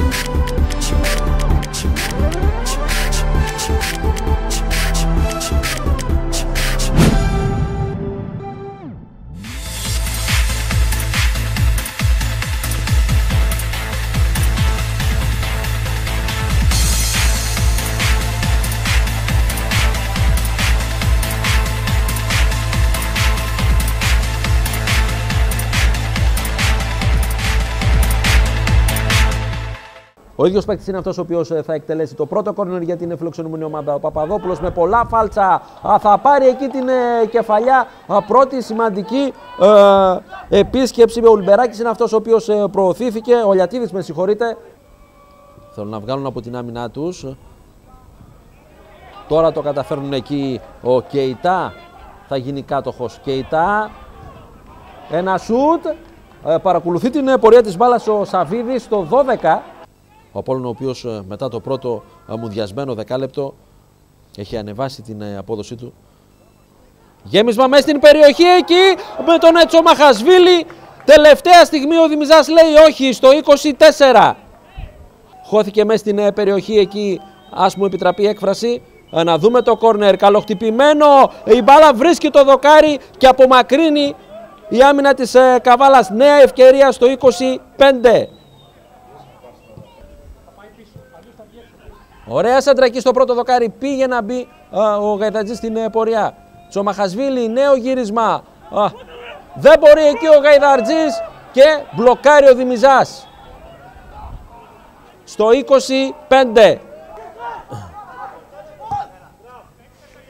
you Ο ίδιος παίκτης είναι αυτός ο οποίος θα εκτελέσει το πρώτο κόρνερ για την φιλοξενούμενη ομάδα. Ο Παπαδόπουλος με πολλά φάλτσα α, θα πάρει εκεί την ε, κεφαλιά. Α, πρώτη σημαντική ε, επίσκεψη. Ο Λιμπεράκη είναι αυτός ο οποίος ε, προωθήθηκε. Ο Λιατίδης, με συγχωρείτε. Θέλουν να βγάλουν από την άμυνά τους. Τώρα το καταφέρνουν εκεί ο Κεϊτά. Θα γίνει κάτοχος Κεϊτά. Ένα σουτ. Ε, παρακολουθεί την ε, πορεία της μπάλας ο Σαβίδης στο 12. Ο Απόλλων ο οποίος ε, μετά το πρώτο ε, μουδιασμένο δεκάλεπτο έχει ανεβάσει την ε, απόδοσή του. Γέμισμα μέσα στην περιοχή εκεί με τον Έτσο Μαχασβίλη. Τελευταία στιγμή ο Δημιζάς λέει όχι στο 24. Χώθηκε μέσα στην περιοχή εκεί, ας μου επιτραπεί έκφραση. Να δούμε το κόρνερ, καλοχτυπημένο, η μπάλα βρίσκει το δοκάρι και απομακρύνει η άμυνα της Καβάλας. Νέα ευκαιρία στο 25. Ωραία σέντρα εκεί στο πρώτο δοκάρι. Πήγε να μπει α, ο Γαϊδατζής στην ε, πορεία. Τσομαχασβίλη, νέο γύρισμα. Α, δεν μπορεί εκεί ο Γαϊδαρτζής και μπλοκάρει ο Δημιζάς. Στο 25.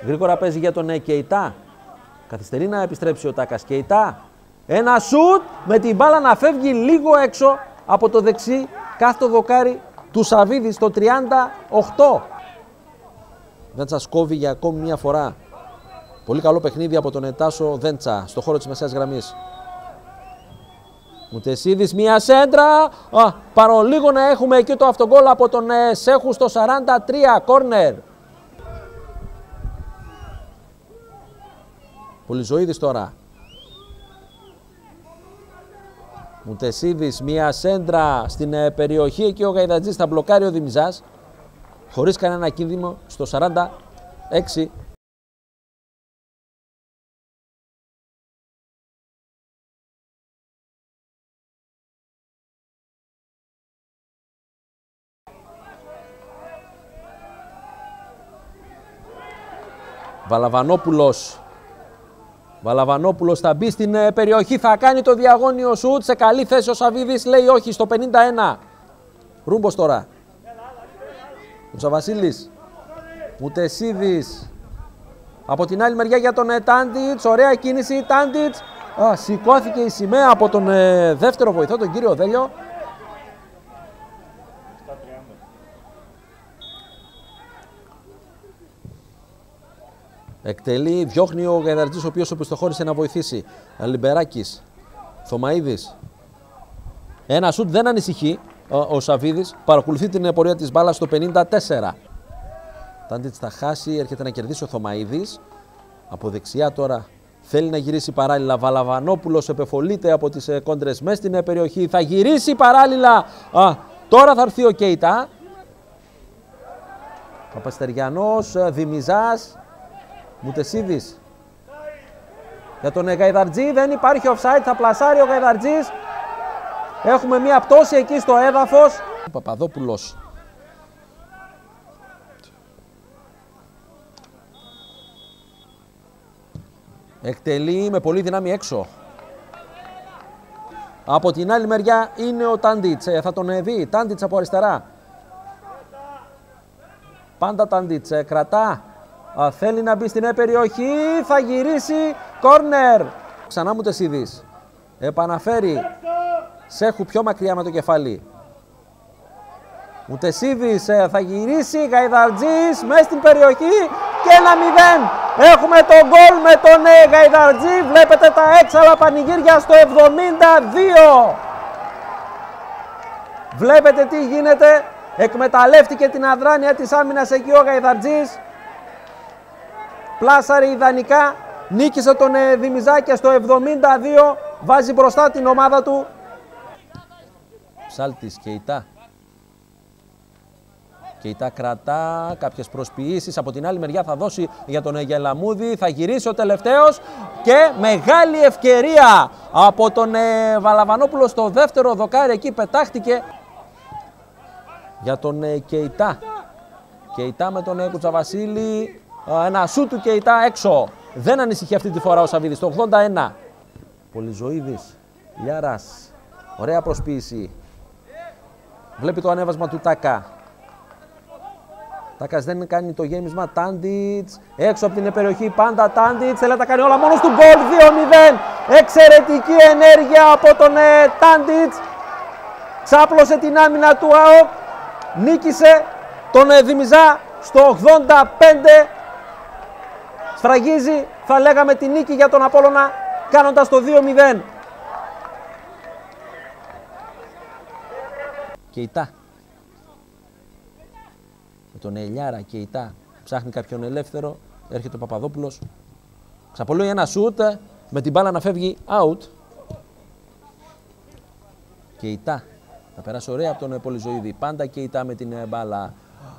Γρήγορα παίζει για τον ε, Κεϊτά. Καθυστερεί να επιστρέψει ο Τάκας Κεϊτά. Ένα σουτ με την μπάλα να φεύγει λίγο έξω από το δεξί κάθετο δοκάρι του Σαββίδης στο 38. Δέντσα σκόβει για ακόμη μια φορά. Πολύ καλό παιχνίδι από τον Ετάσο Δέντσα στο χώρο της μεσαίας γραμμής. Μουτεσίδης μια σέντρα. Α, παρολίγο να έχουμε εκεί το αυτογκόλ από τον ε, Σέχου στο 43. Κόρνερ. Πολυζωίδης τώρα. Μουτεσίδης, μία σέντρα στην ε, περιοχή εκεί ο Γαϊδατζής θα μπλοκάρει ο Δημιζάς χωρίς κανένα κίνδυνο στο 46 Βαλαβανόπουλος Βαλαβανόπουλος θα μπει στην ε, περιοχή, θα κάνει το διαγώνιο σουτ. Σε καλή θέση ο Σαββίδης λέει όχι στο 51. Ρούμπος τώρα. Ο Σαββασίλη. Μουτεσίδης. Από την άλλη μεριά για τον ε, Τάντιτς. Ωραία κίνηση. Τάντιτς. Σηκώθηκε η σημαία από τον ε, δεύτερο βοηθό, τον κύριο Δέλιο. Εκτελεί, διώχνει ο Γαϊδαρτζή, ο οποίος οπισθοχώρησε να βοηθήσει. Λιμπεράκης, Θωμαίδης. Ένα σουτ δεν ανησυχεί ο, ο Σαββίδη. Παρακολουθεί την πορεία της μπάλας στο 54. Τάντιτς θα χάσει, έρχεται να κερδίσει ο Θωμαίδης. Από δεξιά τώρα θέλει να γυρίσει παράλληλα. Βαλαβανόπουλος επεφολείται από τις ε, κόντρες μέσα στην ε, περιοχή. Θα γυρίσει παράλληλα. Α, τώρα θα έρθει ο Κέιτα. Παπαστεριανός, ε, Δημιζάς, Μουτεσίδης. Για τον Γαϊδαρτζή δεν υπάρχει offside, θα πλασάρει ο Γαϊδαρτζής. Έχουμε μία πτώση εκεί στο έδαφος. Παπαδόπουλος. Εκτελεί με πολύ δύναμη έξω. Από την άλλη μεριά είναι ο Τάντιτς. Ε, θα τον δει. Τάντιτς από αριστερά. Πάντα Τάντιτς. Ε, κρατά Α, θέλει να μπει στην ε περιοχή, θα γυρίσει, κόρνερ. Ξανά μου τεσίδης. Επαναφέρει. Σέχου πιο μακριά με το κεφάλι. Μουτεσίδης ε, θα γυρίσει, Γαϊδαρτζής μέσα στην περιοχή και ένα μηδέν. Έχουμε το γκολ με τον ε, Γαϊδαρτζή, βλέπετε τα έξαλα πανηγύρια στο 72. Βλέπετε τι γίνεται, εκμεταλλεύτηκε την αδράνεια της άμυνας εκεί ο Γαϊδαρτζής πλάσαρε ιδανικά, νίκησε τον ε, Δημιζάκια στο 72, βάζει μπροστά την ομάδα του. Ψάλτης και Ιτά. Και η τα κρατά κάποιες προσποιήσεις. Από την άλλη μεριά θα δώσει για τον Γελαμούδη. Θα γυρίσει ο τελευταίος. Και μεγάλη ευκαιρία από τον ε, Βαλαβανόπουλο στο δεύτερο δοκάρι. Εκεί πετάχτηκε για τον ε, Κεϊτά. Κεϊτά με τον ε, Κουτσαβασίλη. Ένα σου του Κεϊτά έξω. Δεν ανησυχεί αυτή τη φορά ο Σαββίδης. Το 81. Πολυζωίδης. Λιάρας. Ωραία προσποίηση. Βλέπει το ανέβασμα του Τάκα. Τάκας δεν κάνει το γέμισμα. Τάντιτς έξω από την περιοχή. Πάντα Τάντιτς. Θέλει να τα κάνει όλα μόνος του γκολ. 2-0. Εξαιρετική ενέργεια από τον ε, Τάντιτς. Ξάπλωσε την άμυνα του ΑΟΚ. Νίκησε τον ε, Δημιζά στο 85. Σφραγίζει, θα λέγαμε, τη νίκη για τον Απόλλωνα κάνοντας το 2-0. Κεϊτά. Με τον Ελιάρα Κεϊτά ψάχνει κάποιον ελεύθερο. Έρχεται ο Παπαδόπουλος. Ξαπολύει ένα σούτ με την μπάλα να φεύγει out. Κεϊτά. Θα περάσει ωραία από τον Πολυζωίδη. Πάντα Κεϊτά με την μπάλα.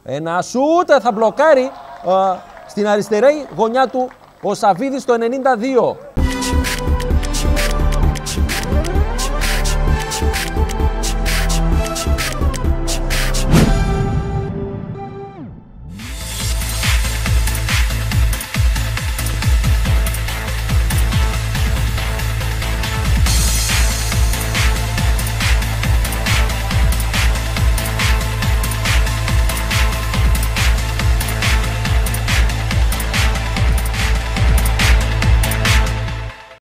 Ένα σούτ θα μπλοκάρει στην αριστερή γωνιά του ο Σαββίδης το 92.